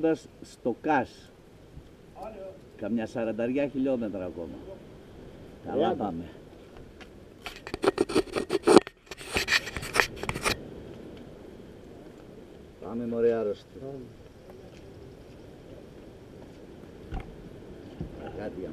Φτάνοντας στο ΚΑΣ. Καμιά σαρανταριά χιλιόμετρα ακόμα. Καλά πάμε. Πάμε μωρέ άρρωστη. Κάτι για.